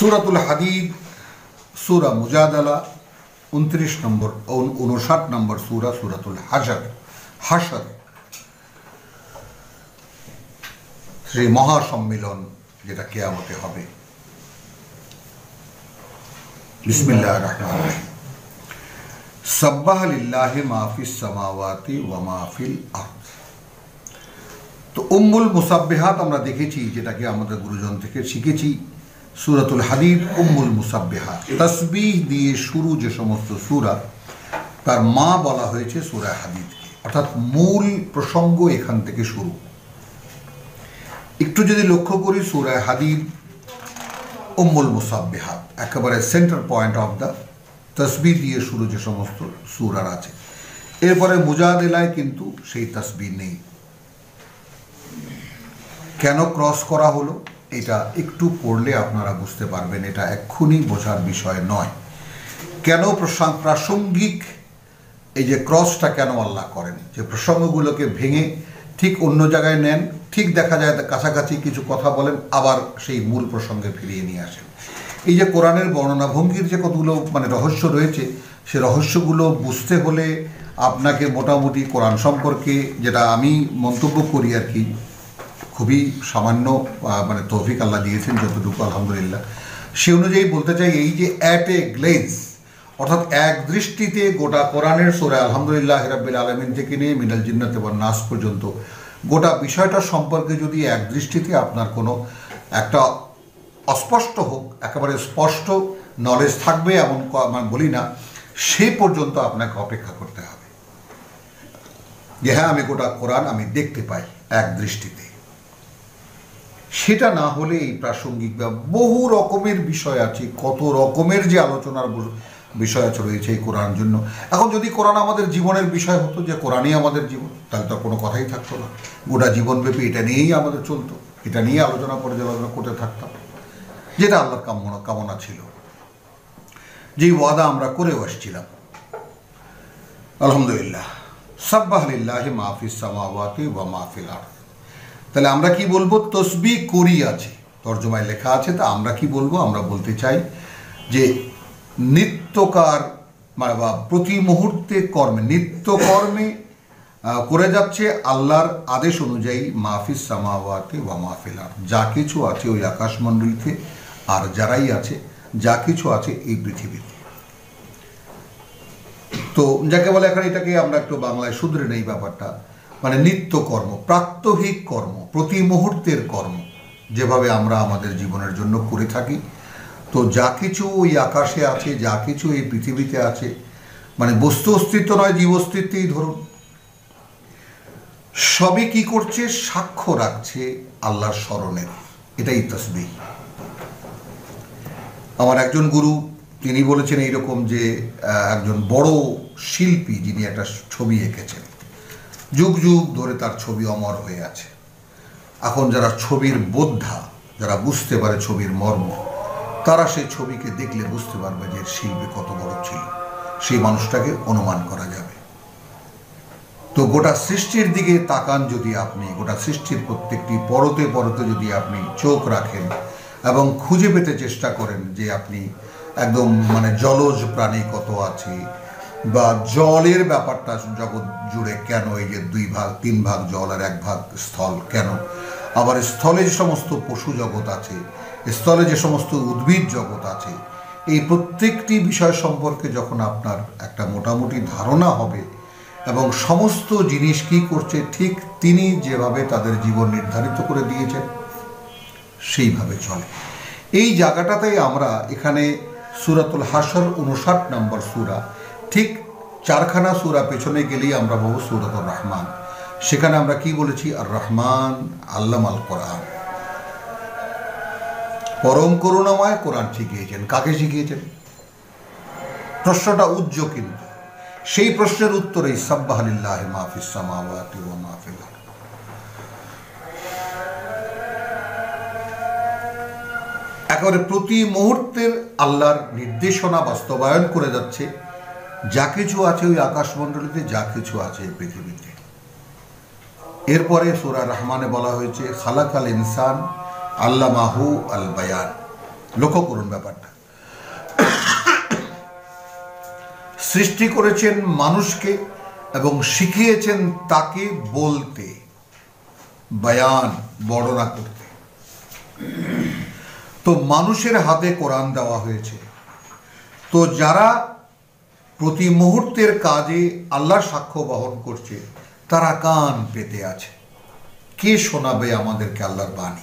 সুরাতুল হাদিদ, সুরা মুজাদালা, উনত্রিশ নম্বর উনষাট নম্বর সুরা সুরাতুল হাজার হাসর সেই মহাসম্মিলন যেটা কেয়ামতে হবে। ওয়া মাহফিল তো উম্মুল মুসাব্বিহাত আমরা দেখেছি, যেটাকে আমাদের গুরুজন থেকে শিখেছি। সুরাতুল হাদিদ উম্মুল মুসাব্বিহাত তসবিহ দিয়ে শুরু যে সমস্ত সুরা, তার মা বলা হয়েছে সুরা হাদিদকে। অর্থাৎ মূল প্রসঙ্গ এখান থেকে শুরু। একটু যদি লক্ষ্য করি, সুরা হাদিদ উম্মুল মুসাব্বিহাত একেবারে সেন্টার পয়েন্ট অফ দ্য তসবি দিয়ে শুরু যে সমস্ত সুরার আছে। এরপরে মুজাদিলায় কিন্তু সেই তসবি নেই। কেন ক্রস করা হলো? এটা একটু পড়লে আপনারা বুঝতে পারবেন, এটা এক্ষুনি বোঝার বিষয় নয়। কেন প্রসঙ্গ প্রাসঙ্গিক এই যে ক্রসটা কেন আল্লাহ করেন? যে প্রসঙ্গগুলোকে ভেঙে ঠিক অন্য জায়গায় নেন, ঠিক দেখা যায় কাছাকাছি কিছু কথা বলেন, আবার সেই মূল প্রসঙ্গে ফিরিয়ে নিয়ে আসেন। এই যে কোরআনের বর্ণনা ভঙ্গির যে কতগুলো মানে রহস্য রয়েছে, সে রহস্যগুলো বুঝতে হলে আপনাকে মোটামুটি কোরআন সম্পর্কে যেটা আমি মন্তব্য করি আর কি খুবই সামান্য মানে তৌফিক আল্লাহ দিয়েছেন যতটুকু আলহামদুলিল্লাহ। সে অনুযায়ী বলতে চাই এই যে অ্যাট এ গ্লেন্স অর্থাৎ এক দৃষ্টিতে গোটা কোরআনের সোরে আলহামদুলিল্লাহ হিরাবিল আলমিন থেকে নিয়ে মিনাল জিন্নাত এবং নাস পর্যন্ত, গোটা বিষয়টা সম্পর্কে যদি এক দৃষ্টিতে আপনার কোনো একটা অস্পষ্ট হোক, একেবারে স্পষ্ট নলেজ থাকবে এমন মানে বলি না, সে পর্যন্ত আপনাকে অপেক্ষা করতে হবে। যে হ্যাঁ আমি গোটা কোরআন আমি দেখতে পাই এক দৃষ্টিতে। সেটা না হলে এই প্রাসঙ্গিক বা বহু রকমের বিষয় আছে, কত রকমের যে আলোচনার বিষয় আছে, রয়েছে এই কোরআন জন্য। এখন যদি কোরআন আমাদের জীবনের বিষয় হতো, যে কোরআনই আমাদের জীবন, তাহলে তো কোনো কথাই থাকতো না। গোটা জীবনব্যাপী এটা নিয়েই আমাদের চলতো। এটা নিয়ে আলোচনা পর্যালোচনা করতে থাকতাম। যেটা আল্লাহর কামনা কামনা ছিল। যেই ওয়াদা আমরা করেও আসছিলাম। আলহামদুলিল্লাহ। সাব্বাহলিল্লাহ মাহফিস সামাওয়াতি ওয়া মাহফিল আর তাহলে আমরা কি বলব? তসবি করি আছে। তর্জমায় লেখা আছে, তা আমরা কি বলব? আমরা বলতে চাই যে নিত্যকার মানে বা প্রতি মুহূর্তে কর্মে নিত্য কর্মে করে যাচ্ছে আল্লাহর আদেশ অনুযায়ী মাহফিস সামাওয়াতে ওয়া মাহফিল আর যা কিছু আছে ওই আকাশমণ্ডলীতে আর যারাই আছে, যা কিছু আছে এই পৃথিবীতে। তো যাকে বলে এখন এটাকে আমরা একটু বাংলায় শুধরে নেই ব্যাপারটা। মানে নিত্য কর্ম, প্রাত্যহিক কর্ম, প্রতি মুহূর্তের কর্ম যেভাবে আমরা আমাদের জীবনের জন্য করে থাকি। তো যা কিছু ওই আকাশে আছে, যা কিছু এই পৃথিবীতে আছে মানে বস্তু অস্তিত্ব নয়, জীব অস্তিত্বই ধরুন। সবই কি করছে? সাক্ষ্য রাখছে আল্লাহর স্মরণের এটাই তসবি আমার একজন গুরু, তিনি বলেছেন এইরকম যে একজন বড় শিল্পী যিনি একটা ছবি এঁকেছেন। যুগ যুগ ধরে তার ছবি অমর হয়ে আছে। এখন যারা ছবির বোদ্ধা, যারা বুঝতে পারে ছবির মর্ম, তারা সেই ছবিকে দেখলে বুঝতে পারবে যে শিল্পী কত বড় ছিল। সেই মানুষটাকে অনুমান করা যাবে। তো গোটা সৃষ্টির দিকে তাকান যদি আপনি, গোটা সৃষ্টির প্রত্যেকটি পরতে পরতে যদি আপনি চোখ রাখেন এবং খুঁজে পেতে চেষ্টা করেন যে আপনি একদম মানে জলজ প্রাণী কত আছে বা জলের ব্যাপারটা জগৎ জুড়ে কেন এই যে দুই ভাগ, তিন ভাগ জল আর এক ভাগ স্থল, কেন? আবার স্থলে যে সমস্ত পশু জগৎ আছে, স্থলে যে সমস্ত উদ্ভিদ জগৎ আছে, এই প্রত্যেকটি বিষয় সম্পর্কে যখন আপনার একটা মোটামুটি ধারণা হবে এবং সমস্ত জিনিস কি করছে, ঠিক তিনি যেভাবে তাদের জীবন নির্ধারিত করে দিয়েছেন, সেইভাবে চলে। এই জায়গাটাতেই আমরা এখানে সুরাতুল হাসর উনষাট নম্বর সুরা, ঠিক চারখানা সুরা পেছনে গেলেই আমরা পাবো সুরাতুল রহমান সেখানে আমরা কি বলেছি? আর রহমান আল্লাম আল কোরআন পরম করুণাময় কোরআন শিখিয়েছেন। কাকে শিখিয়েছেন? প্রশ্নটা উজ্জ কিন্তু। সেই প্রশ্নের উত্তরেই সাব্বাহালিল্লাহ মাহফিস সামাওয়াতি ওয়া মাহফিল একেবারে প্রতি মুহূর্তের আল্লাহর নির্দেশনা বাস্তবায়ন করে যাচ্ছে। যা কিছু আছে ওই আকাশমণ্ডলীতে, যা কিছু আছে পৃথিবীতে। এরপরে সুরা রহমানে বলা হয়েছে খালাক আল ইনসান আল্লাহ মাহু আল বায়ান লক্ষ্য করুন ব্যাপারটা। সৃষ্টি করেছেন মানুষকে এবং শিখিয়েছেন তাকে বলতে, বায়ান, বর্ণনা করতে। তো মানুষের হাতে কোরআন দেওয়া হয়েছে। তো যারা প্রতি মুহূর্তের কাজে আল্লাহর সাক্ষ্য বহন করছে, তারা কান পেতে আছে। কে শোনাবে আমাদেরকে আল্লাহর বাণী?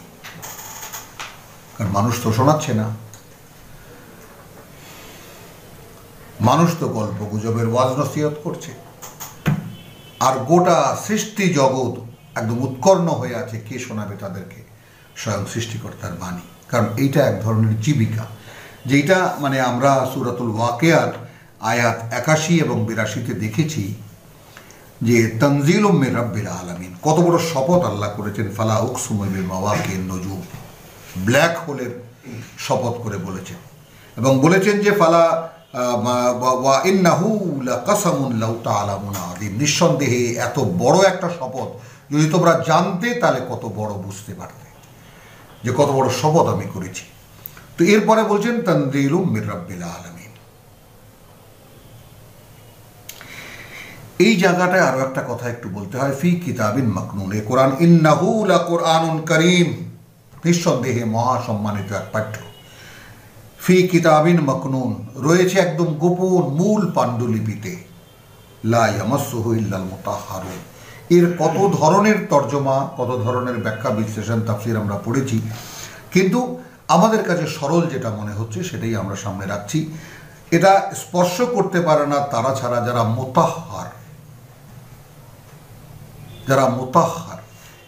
কারণ মানুষ তো শোনাচ্ছে না। মানুষ তো গল্প গুজবের ওয়াজ নসিহত করছে। আর গোটা সৃষ্টি জগৎ একদম উৎকর্ণ হয়ে আছে কে শোনাবে তাদেরকে? স্বয়ং সৃষ্টিকর্তার বাণী। কারণ এইটা এক ধরনের জীবিকা। যেটা মানে আমরা সুরাতুল ওয়াকেয়ার আয়াত একাশি এবং বিরাশিতে দেখেছি যে তনজিল উম্মে রব্বিল আলমিন। কত বড় শপথ আল্লাহ করেছেন, ফালা উকসুমিল মাওয়াকে নজুম। ব্ল্যাক হোলের শপথ করে বলেছেন। এবং বলেছেন যে, ফালা নিঃসন্দেহে এত বড় একটা শপথ, যদি তোমরা জানতে, তাহলে কত বড় বুঝতে পারতে। যে কত বড় শপথ আমি করেছি। তো এরপরে বলছেন, তনজিলুম মির রাব্বিল আলামিন। এই জায়গাটায় আরও একটা কথা একটু বলতে হয়। ফি কিতাবিন মাকনুন। এ কোরআন, ইন্নাহু লা কোরআনুন করিম। নিঃসন্দেহে মহাসম্মানিত এক পাঠ্য। ফি কিতাবিন মকনুন। রয়েছে একদম গোপন মূল পাণ্ডুলিপিতে। লা ইয়ামাসসুহু ইল্লাল মুতাহহারুন এর কত ধরনের তর্জমা, কত ধরনের ব্যাখ্যা, বিশ্লেষণ, তাফসির আমরা পড়েছি। কিন্তু আমাদের কাছে সরল যেটা মনে হচ্ছে, সেটাই আমরা সামনে রাখছি। এটা স্পর্শ করতে পারে না তারা ছাড়া যারা মোতাহার। যারা মোতাহার।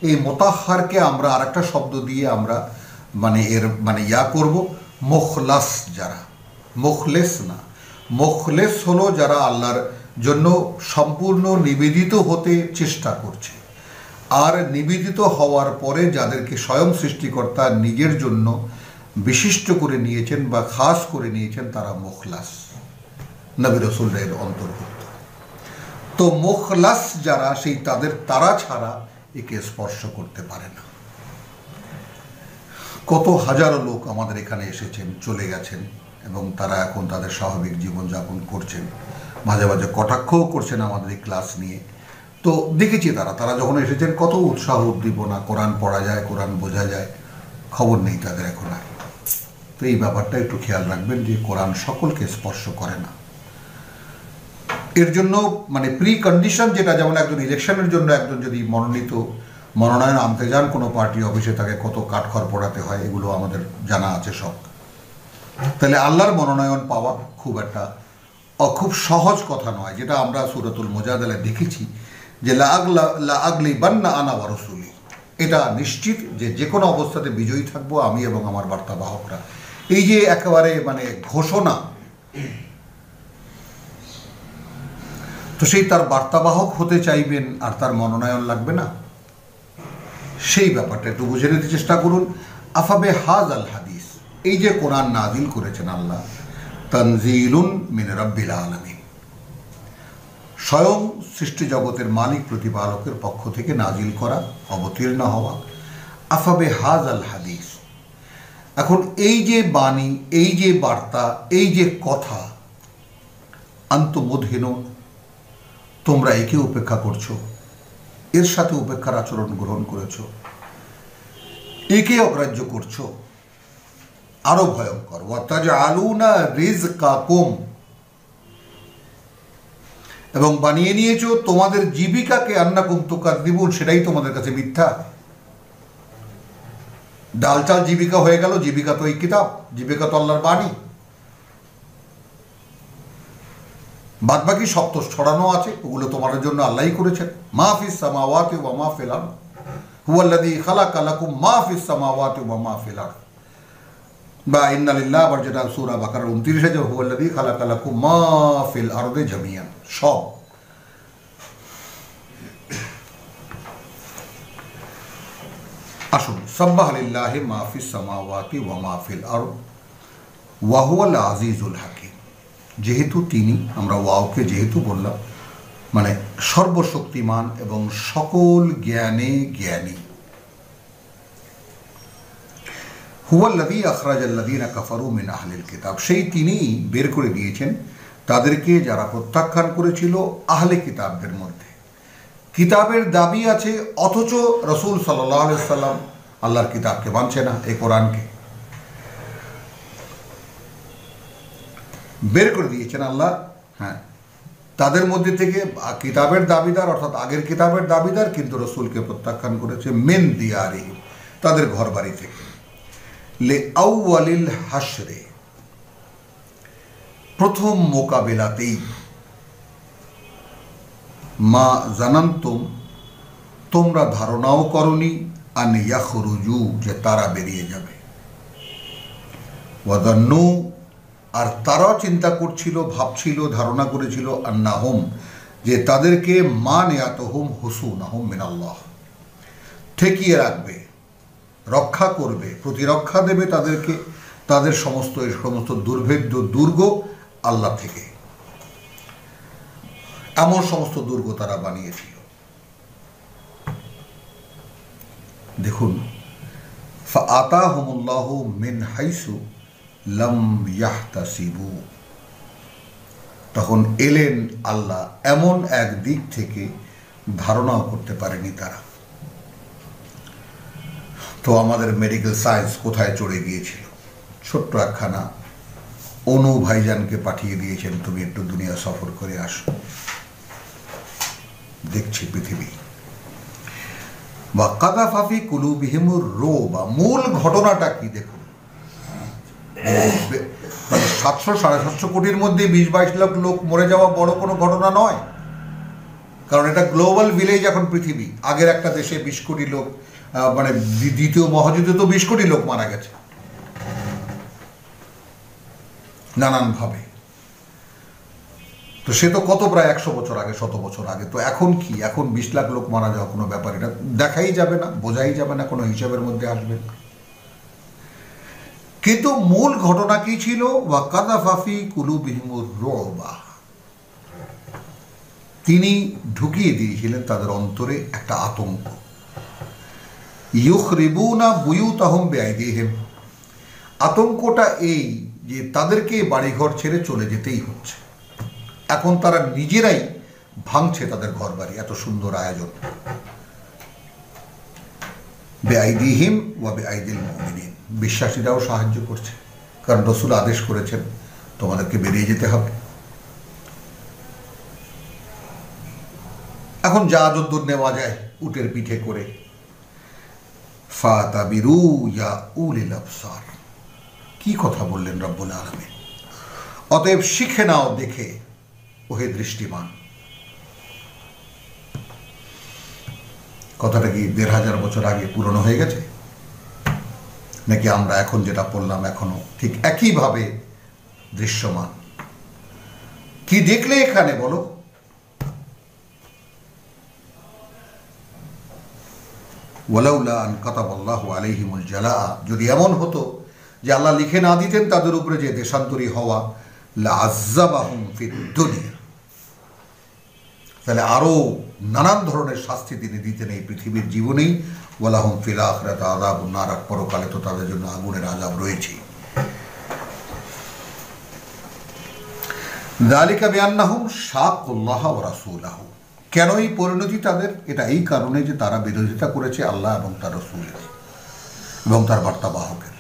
এই মোতাহারকে আমরা আরেকটা শব্দ দিয়ে আমরা মানে এর মানে ইয়া করব, মুখলাস যারা। মোখলেস না। মুখলেস হলো যারা আল্লাহর জন্য সম্পূর্ণ নিবেদিত হতে চেষ্টা করছে। আর নিবেদিত হওয়ার পরে যাদেরকে স্বয়ং সৃষ্টিকর্তা নিজের জন্য বিশিষ্ট করে নিয়েছেন বা খাস করে নিয়েছেন, তারা মুখলাস। নবী রসুলের অন্তর্ভুক্ত। তো মুখলাস যারা, সেই তাদের তারা ছাড়া একে স্পর্শ করতে পারে না। কত হাজারো লোক আমাদের এখানে এসেছেন, চলে গেছেন, এবং তারা এখন তাদের স্বাভাবিক জীবনযাপন করছেন। মাঝে মাঝে কটাক্ষও করছেন আমাদের এই ক্লাস নিয়ে। তো দেখেছি তারা তারা যখন এসেছেন, কত উৎসাহ উদ্দীপনা, কোরআন পড়া যায়, কোরআন বোঝা যায়, খবর নেই তাদের এখন আর। তো এই ব্যাপারটা একটু খেয়াল রাখবেন যে কোরআন সকলকে স্পর্শ করে না। এর জন্য মানে প্রি কন্ডিশন যেটা, যেমন একজন ইলেকশনের জন্য একজন যদি মনোনীত, মনোনয়ন আনতে যান, কোনো পার্টি অফিসে তাকে কত কাঠখড় পড়াতে হয়, এগুলো আমাদের জানা আছে সব। তাহলে আল্লাহর মনোনয়ন পাওয়া খুব একটা খুব সহজ কথা নয়, যেটা আমরা সুরতুল মোজাদালে দেখেছি যে লা আগলি বান্না আনা ওয়ারসুলি এটা নিশ্চিত যে যে কোনো অবস্থাতে বিজয়ী থাকব আমি এবং আমার বার্তাবাহকরা। এই যে একেবারে মানে ঘোষণা তো সেই তার বার্তাবাহক হতে চাইবেন আর তার মনোনয়ন লাগবে না? সেই ব্যাপারটা একটু বুঝে নিতে চেষ্টা করুন। আফাবে হাজ আল হাদিস, এই যে কোরআন নাজিল করেছেন আল্লাহ তনজিলুন মিন আলমিন। স্বয়ং সৃষ্টি জগতের মালিক প্রতিপালকের পক্ষ থেকে নাজিল করা, অবতীর্ণ হওয়া। আফাবে হাজ আল হাদিস, এখন এই যে বাণী, এই যে বার্তা, এই যে কথা আন্তমোধহীন তোমরা একে উপেক্ষা করছ। এর সাথে উপেক্ষার আচরণ গ্রহণ করেছ। একে অগ্রাহ্য করছ। আরও ভয়ঙ্কর। ওয়াতাজ আলুনা রিজ কাকুম এবং বানিয়ে নিয়েছো, তোমাদের জীবিকাকে আন্না কুমতুকার দিবুন সেটাই তোমাদের কাছে মিথ্যা। ডাল চাল জীবিকা হয়ে গেল, জীবিকা তো এই কিতাব, জীবিকা তো আল্লাহর বাণী। বাদ বাকি সপ্ত ছড়ানো আছে, ওগুলো তোমার জন্য আল্লাহই করেছেন। মাহফিস সামাওয়াতে ওয়া মাহফিল আর হুয়াল্লাদি খালাকা লাকুম মাহফিস সামাওয়াতে ওয়া মাহফিল আর বা ইন্নালিল্লাহ আবার যেটা সূরা বাকারার 29 যে হুয়াল্লাদি খালাকা লাকুম মাহফিল আরদে জামিয়ান সব। আসুন, সাব্বাহ লিল্লাহি মাহফিস সামাওয়াতি ওয়া মাহফিল আর ওয়া হুয়াল আজিজুল হাকিম। যেহেতু তিনি, আমরা ওয়াওকে যেহেতু বললাম মানে সর্বশক্তিমান এবং সকল জ্ঞানে জ্ঞানী। হুয়াল্লাদি আখরাজ আল্লাদিন কাফারু মিন আহলিল কিতাব। সেই তিনিই বের করে দিয়েছেন তাদেরকে যারা প্রত্যাখ্যান করেছিল আহলে কিতাবদের মধ্যে। কিতাবের দাবি আছে, অথচ রসুল সাল্লাহ সাল্লাম আল্লাহর কিতাবকে মানছে না এ কোরআনকে। বের করে দিয়েছেন আল্লাহ। হ্যাঁ। তাদের মধ্যে থেকে কিতাবের দাবিদার, অর্থাৎ আগের কিতাবের দাবিদার কিন্তু রসুলকে প্রত্যাখ্যান করেছে মেন দিয়ারি তাদের ঘর বাড়ি থেকে। লে আউআলিল হাসরে প্রথম মোকাবেলাতেই মা জানান্তম, তোমরা ধারণাও করনি, আন ইয়াখরুজু, যে তারা বেরিয়ে যাবে। ওয়াদান্নু আর তারাও চিন্তা করছিল, ভাবছিল, ধারণা করেছিল, আন্নাহম, যে তাদেরকে মা নেয়াতহম হুসুন আহম মিনাল্লাহ। ঠেকিয়ে রাখবে, রক্ষা করবে, প্রতিরক্ষা দেবে তাদেরকে, তাদের সমস্ত এই সমস্ত দুর্ভেদ্য দুর্গ আল্লাহ থেকে। এমন সমস্ত দুর্গ তারা বানিয়েছিল। দেখুন আতা হমুল্লাহ মিন হাইসু লম ইয়াহতাসিবু। তখন এলেন আল্লাহ, এমন এক দিক থেকে ধারণাও করতে পারেনি তারা। তো আমাদের মেডিকেল সায়েন্স কোথায় চড়ে গিয়েছিল? ছোট্ট একখানা অনু ভাইজানকে পাঠিয়ে দিয়েছেন, তুমি একটু দুনিয়া সফর করে আসো। দেখছি পৃথিবী। বা কাদাফাফি কুলু বিহিমুর রো বা মূল ঘটনাটা কি দেখুন? সাতশো, সাড়ে সাতশো কোটির মধ্যে বিশ, বাইশ লাখ লোক মরে যাওয়া বড় কোনো ঘটনা নয়। কারণ এটা গ্লোবাল ভিলেজ এখন পৃথিবী। আগের একটা দেশে বিশ কোটি লোক মানে দ্বিতীয় মহাযুদ্ধে তো বিশ কোটি লোক মারা গেছে। নানানভাবে। তো সে তো কত প্রায় একশো বছর আগে, শত বছর আগে। তো এখন কি? এখন বিশ লাখ লোক মারা যাওয়া কোনো ব্যাপার এটা দেখাই যাবে না, বোঝাই যাবে না, কোনো হিসাবের মধ্যে আসবে না। কিন্তু মূল ঘটনা কি ছিল? ওয়াকাদাফাফি কুলুবিহিমুর রোবা। তিনি ঢুকিয়ে দিয়েছিলেন তাদের অন্তরে একটা আতঙ্ক। ইউখরিবুনা বুয়ুতাহম বেআইদিহিম। আতঙ্কটা এই যে তাদেরকে বাড়িঘর ছেড়ে চলে যেতেই হচ্ছে। এখন তারা নিজেরাই ভাঙছে তাদের ঘর বাড়ি এত সুন্দর আয়োজন। বেআইদিহিম ওয়া বেআইদিল মুমিনিন। বিশ্বাসীরাও সাহায্য করছে। কারণ রসুল আদেশ করেছেন, তোমাদেরকে বেরিয়ে যেতে হবে। এখন যা যদ্দূর নেওয়া যায় উটের পিঠে করে। ফাতাবিরু ইয়া উলিল কি কথা বললেন রব্বুল আলমে অতএব শিখে নাও দেখে, ওহে দৃষ্টিমান। কথাটা কি দেড় হাজার বছর আগে পুরনো হয়ে গেছে? নাকি আমরা এখন যেটা পড়লাম এখনও ঠিক একইভাবে দৃশ্যমান? কি দেখলে এখানে বলো? ওয়ালাউলা আন কাতাবাল্লাহু আলাইহিমুল জালা যদি এমন হতো যে আল্লাহ লিখে না দিতেন তাদের উপরে যে দেশান্তরী হওয়া, লা আজ্জাবাহুম ফিদ দুনিয়া। তাহলে আরও নানান ধরনের শাস্তি তিনি দিতেন এই পৃথিবীর জীবনেই। ওয়ালাহম ফিল আখরাত নারাক পরকালে তো তাদের জন্য আগুনের আজাব রয়েছে। দালিকা বিয়ান্নাহুম শাকুল্লাহ ও রাসূলাহ। কেন এই পরিণতি তাদের? এটা এই কারণে যে তারা বিরোধিতা করেছে আল্লাহ এবং তার রসুলের এবং তার বার্তাবাহকের।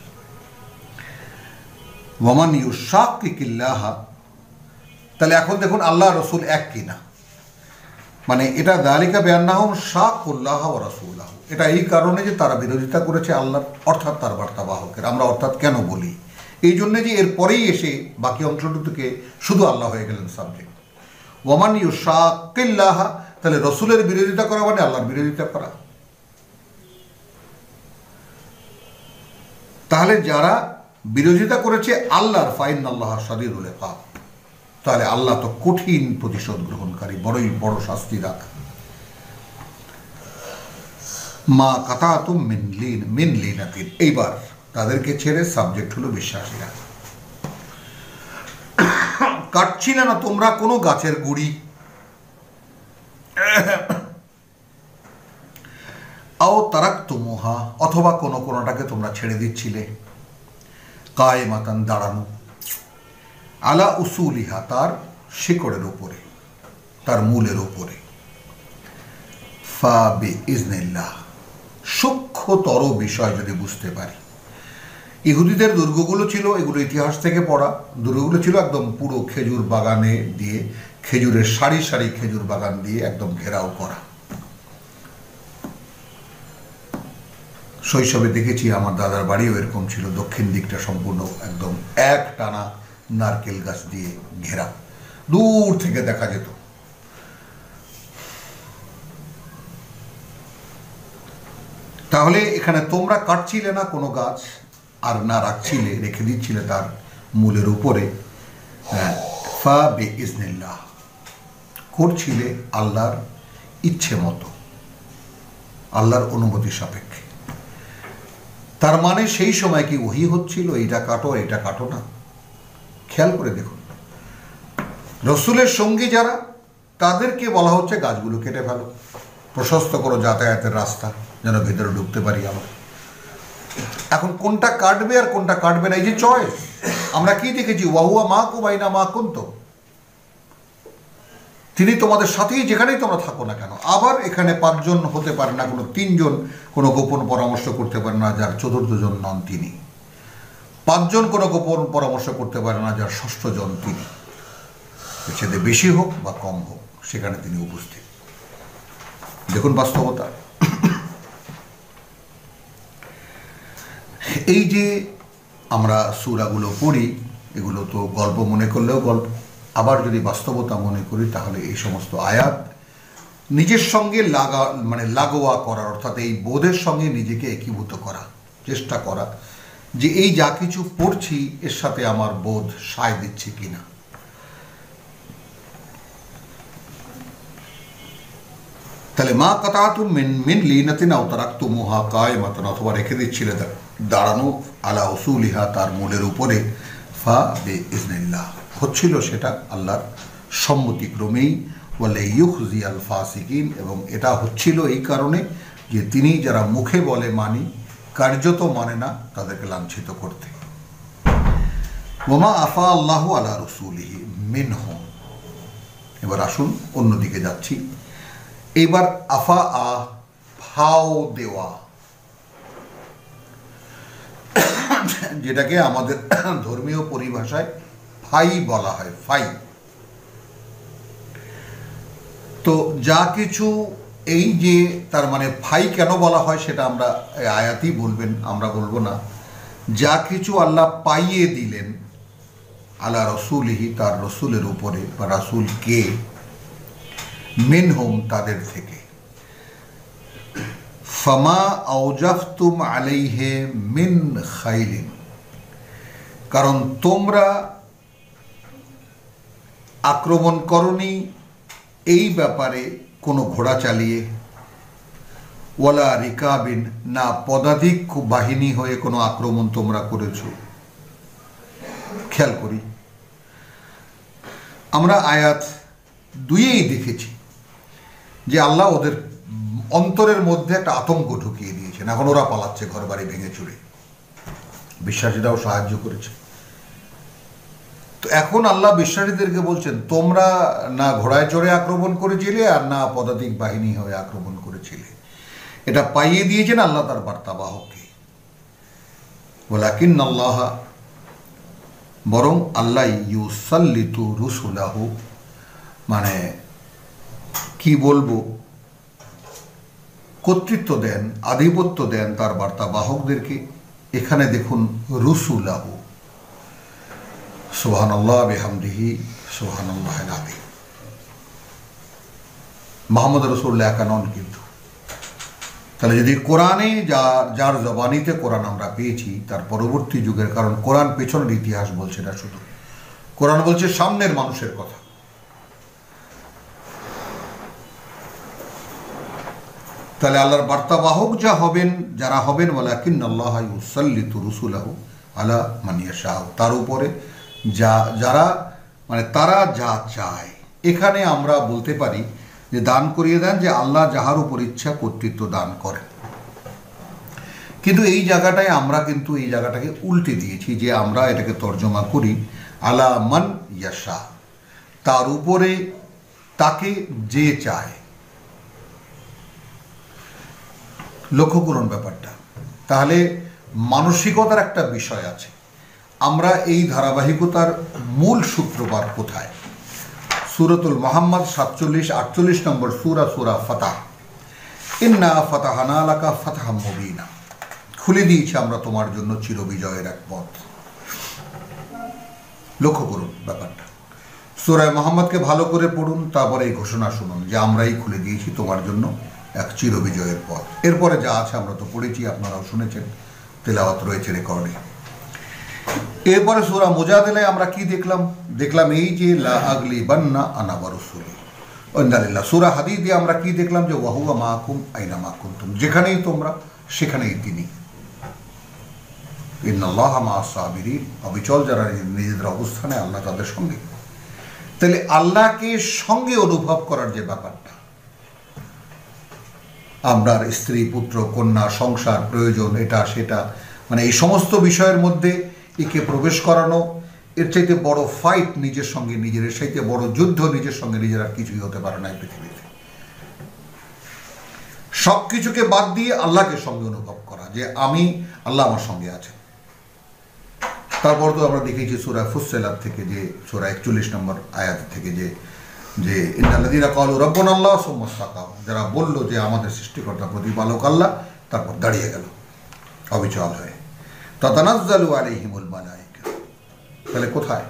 ওমান ইউ শাক কিল্লাহ তাহলে এখন দেখুন আল্লাহ রসুল এক কিনা? মানে এটা দালিকা বেয়ান্নাহম শাক উল্লাহ রাসুল্লাহ এটা এই কারণে যে তারা বিরোধিতা করেছে আল্লাহ অর্থাৎ তার বার্তাবাহকের। আমরা অর্থাৎ কেন বলি? এই জন্যে যে এরপরেই এসে বাকি অংশটুকুকে শুধু আল্লাহ হয়ে গেলেন সাবজেক্ট ওমান ইউ শাকিল্লাহ তাহলে রসুলের বিরোধিতা করা মানে আল্লাহর বিরোধিতা করা। তাহলে যারা বিরোধিতা করেছে আল্লাহর ফাইন আল্লাহ সাদিদুল পাপ তাহলে আল্লাহ তো কঠিন প্রতিশোধ গ্রহণকারী, বড়ই বড় শাস্তি রাখ মা কাতাতুম মিনলিন মিনলিনাতিন এইবার তাদেরকে ছেড়ে সাবজেক্ট হলো বিশ্বাসীরা। কাটছিলে না তোমরা কোনো গাছের গুড়ি। আও তারাক তুমোহা অথবা কোনো কোনোটাকে তোমরা ছেড়ে দিচ্ছিলে। কায়ে মাতান দাঁড়ানো। আলা উসুলিহা, তার শিকড়ের ওপরে তার মূলের ওপরে সূক্ষ্মতর বিষয় যদি বুঝতে পারি। ইহুদিদের দুর্গগুলো ছিল, এগুলো ইতিহাস থেকে পড়া। দুর্গগুলো ছিল একদম পুরো খেজুর বাগানে দিয়ে, খেজুরের সারি সারি খেজুর বাগান দিয়ে একদম ঘেরাও করা। শৈশবে দেখেছি, আমার দাদার বাড়িও এরকম ছিল। দক্ষিণ দিকটা সম্পূর্ণ একদম এক টানা নারকেল গাছ দিয়ে ঘেরা। দূর থেকে দেখা যেত। তাহলে এখানে তোমরা কাটছিলে না কোনো গাছ? আর না রাখছিলে রেখে দিচ্ছিলে তার মূলের উপরে। হ্যাঁ, করছিলে আল্লাহর ইচ্ছে মতো। আল্লাহর অনুমতি সাপেক্ষে। তার মানে সেই সময় কি ওহি হচ্ছিল এটা কাটো এটা কাটো না? খেয়াল করে দেখুন। রসুলের সঙ্গী যারা, তাদেরকে বলা হচ্ছে গাছগুলো কেটে ফেলো। প্রশস্ত করো যাতায়াতের রাস্তা, যেন ভেতরে ঢুকতে পারি আমরা। এখন কোনটা কাটবে আর কোনটা কাটবে না, এই যে চয়েস আমরা কি দেখেছি? ওয়াহুয়া মা কু বাইনা মা কুন্ত তিনি তোমাদের সাথেই, যেখানেই তোমরা থাকো না কেন, আবার এখানে পাঁচজন হতে পারে না, কোনো তিনজন কোনো গোপন পরামর্শ করতে পারে না, যার চতুর্থজন নন তিনি। পাঁচজন কোনো গোপন পরামর্শ করতে পারে না, যার ষষ্ঠ জন তিনি। সেতে বেশি হোক বা কম হোক, সেখানে তিনি উপস্থিত। দেখুন বাস্তবতা। এই যে আমরা সুরাগুলো পড়ি, এগুলো তো গল্প মনে করলেও গল্প। আবার যদি বাস্তবতা মনে করি, তাহলে এই সমস্ত আয়াত নিজের সঙ্গে লাগা মানে লাগোয়া করার, অর্থাৎ এই বোধের সঙ্গে নিজেকে একীভূত করা, চেষ্টা করা যে এই যা কিছু পড়ছি, এর সাথে আমার বোধ সায় দিচ্ছে কিনা। তাহলে মা কথা কাতাতু মিন মিন লিনাতিন আওতারাক্তু মুহা কায়মাতান, অথবা রেখে দিচ্ছিলে দাঁড়ানো আলা উসুলিহা তার মূলের উপরে, ফা বে ইজনিল্লাহ হচ্ছিল সেটা আল্লাহর সম্মতিক্রমেই বলে ইউখজি আল ফাসিকিন, এবং এটা হচ্ছিল এই কারণে যে তিনি যারা মুখে বলে মানি কার্যত মানে না তাদেরকে লাঞ্ছিত করতে। ওমা আফা আল্লাহ আলা রসুলিহি মিনহ। এবার আসুন, অন্যদিকে যাচ্ছি। এবার আফা আ, ফাও দেওয়া। যেটাকে আমাদের ধর্মীয় পরিভাষায় ফাই বলা হয়, ফাই। তো যা কিছু এই যে তার মানে ভাই কেন বলা হয় সেটা আমরা আয়াতই বলবেন, আমরা বলব না। যা কিছু আল্লাহ পাইয়ে দিলেন আল্লাহ রসুলহি, তার রসুলের উপরে, বা রাসুল কে মিন হোম তাদের থেকে। ফামা আউজাফতুম আলাইহে মিন খাইলিন। কারণ তোমরা আক্রমণ করনি এই ব্যাপারে কোনো ঘোড়া চালিয়ে। ওয়ালা রিকাবিন, না পদাধিক বাহিনী হয়ে কোনো আক্রমণ তোমরা করেছ। খেয়াল করি। আমরা আয়াত দুইয়েই দেখেছি যে আল্লাহ ওদের অন্তরের মধ্যে একটা আতঙ্ক ঢুকিয়ে দিয়েছেন। এখন ওরা পালাচ্ছে ঘর বাড়ি ভেঙে চুরে। বিশ্বাসীরাও সাহায্য করেছে। তো এখন আল্লাহ বিশ্বাসীদেরকে বলছেন, তোমরা না ঘোড়ায় চড়ে আক্রমণ করেছিলে আর না পদাতিক বাহিনী হয়ে আক্রমণ করেছিলে। এটা পাইয়ে দিয়েছেন আল্লাহ তার বার্তাবাহককে। বলাকিন আল্লাহ, বরং আল্লাহ ইউসাল্লিতু রুসুলাহ মানে কি বলব, কর্তৃত্ব দেন, আধিপত্য দেন তার বার্তাবাহকদেরকে। এখানে দেখুন রুসুলাহ। বেহামদিহি সোহান আল্লাহ আবি মোহাম্মদ রসুল্লাহ একা কিন্তু। তাহলে যদি কোরআনে যা, যার জবানিতে কোরআন আমরা পেয়েছি, তার পরবর্তী যুগের কারণ কোরআন পেছনের ইতিহাস বলছে না শুধু। কোরআন বলছে সামনের মানুষের কথা। তাহলে আল্লাহর বার্তাবাহক যা হবেন, যারা হবেন বলে কিন আল্লাহ উসাল্লিত রসুলাহ আলা মানিয়া শাহ তার উপরে যা, যারা মানে তারা যা চায়। এখানে আমরা বলতে পারি যে দান করিয়ে দেন যে আল্লাহ যাহার উপর ইচ্ছা কর্তৃত্ব দান করেন। কিন্তু এই জায়গাটায় আমরা কিন্তু এই জায়গাটাকে উল্টে দিয়েছি যে আমরা এটাকে তর্জমা করি আলা মান ইয়াশা। তার উপরে তাকে যে চায়। লক্ষ্য করুন ব্যাপারটা। তাহলে মানসিকতার একটা বিষয় আছে। আমরা এই ধারাবাহিকতার মূল সূত্রপাত কোথায়? সুরতুল মোহাম্মদ সাতচল্লিশ, আটচল্লিশ নম্বর সুরা সুরা ফাতাহ। ইন্না ফাতাহানা আলাকা ফাতাহ মুবিনা। খুলে দিয়েছি আমরা তোমার জন্য চিরবিজয়ের এক পথ। লক্ষ্য করুন ব্যাপারটা। সুরায় মোহাম্মদকে ভালো করে পড়ুন, তারপরে এই ঘোষণা শুনুন যে আমরাই খুলে দিয়েছি তোমার জন্য এক চিরবিজয়ের পথ। এরপরে যা আছে আমরা তো পড়েছি, আপনারাও শুনেছেন। তেলাওয়াত রয়েছে রেকর্ডে। এরপরে সুরা মোজাদেলায় আমরা কি দেখলাম? দেখলাম এই যে লা আগলি বান্না আনা বারুসুলি অন্দালিল্লাহ সুরা হাদিদে আমরা কি দেখলাম? যে ওয়াহুয়া মাকুম, আইনা মাকুম তুম যেখানেই তোমরা, সেখানেই তিনি। ইন্নাল্লাহ মা অবিচল যারা নিজেদের অবস্থানে আল্লাহ তাদের সঙ্গে। তাহলে আল্লাহকে সঙ্গে অনুভব করার যে ব্যাপারটা আপনার স্ত্রী, পুত্র, কন্যা, সংসার, প্রয়োজন, এটা, সেটা মানে এই সমস্ত বিষয়ের মধ্যে একে প্রবেশ করানো, এর চাইতে বড় ফাইট নিজের সঙ্গে নিজের, এর চাইতে বড় যুদ্ধ নিজের সঙ্গে নিজের আর কিছুই হতে পারে না এই পৃথিবীতে। সব কিছুকে বাদ দিয়ে আল্লাহকে সঙ্গে অনুভব করা, যে আমি আল্লাহ আমার সঙ্গে আছে তারপর তো আমরা দেখেছি সুরা ফুসেলার থেকে যে, সুরা একচল্লিশ নম্বর আয়াত থেকে যে যে ইন্দালাদিরা কল রব্বন আল্লাহ সোম্মাস্তাকাও যারা বলল যে আমাদের সৃষ্টিকর্তা প্রতিপালক আল্লাহ, তারপর দাঁড়িয়ে গেল। অবিচল হয়ে। ততানাজ্জালু আলাইহিমুল মালাইকা। তাহলে কোথায়?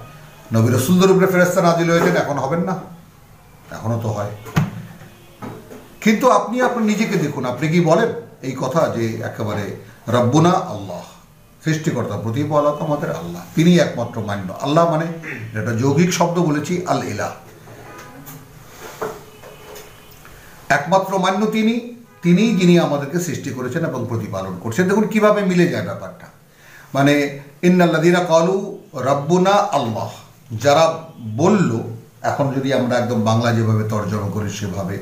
নবী রসুলদের উপরে ফেরেস্তা নাজিল হয়েছেন, এখন হবেন না? এখনও তো হয়। কিন্তু আপনি আপনি নিজেকে দেখুন, আপনি কি বলেন এই কথা যে একেবারে রব্বুনা আল্লাহ, সৃষ্টিকর্তা, প্রতিপালক আমাদের আল্লাহ তিনি একমাত্র মান্য। আল্লাহ মানে একটা যৌগিক শব্দ বলেছি, আল ইলাহ। একমাত্র মান্য তিনি, তিনিই যিনি আমাদেরকে সৃষ্টি করেছেন এবং প্রতিপালন করছেন। দেখুন কীভাবে মিলে যায় ব্যাপারটা। মানে ইন্নাল্লাদিনা কলু রব্বুনা আল্লাহ। যারা বলল, এখন যদি আমরা একদম বাংলা যেভাবে তর্জমা করি সেভাবে